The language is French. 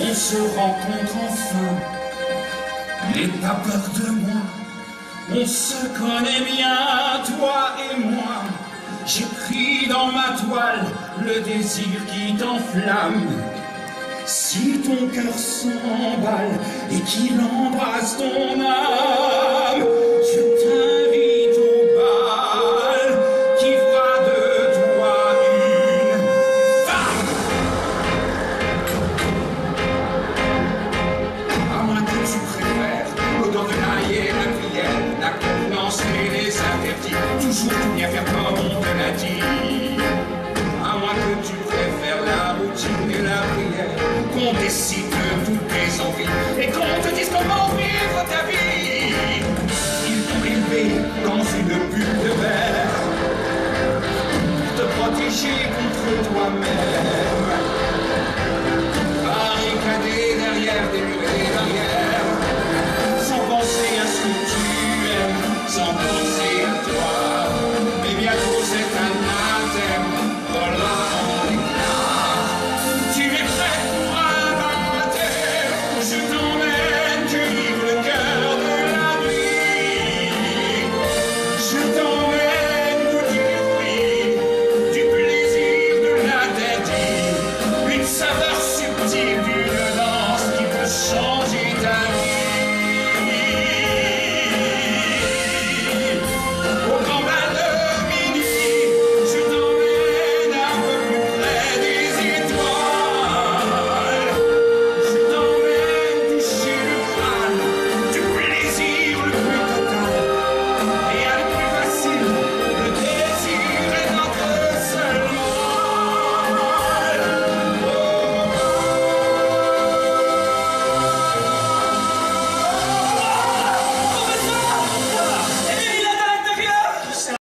on se rencontre enfin. N'aie pas peur de moi, on se connaît bien, toi et moi. J'ai pris dans ma toile le désir qui t'enflamme. Si ton cœur s'emballe et qu'il embrasse ton âme, toujours tout bien faire comme on te l'a dit. À moins que tu préfères la routine et la prière, qu'on décide de toutes tes envies et qu'on te dise comment vivre ta vie. Ils t'ont élevé dans une bulle de verre pour te protéger contre toi-même.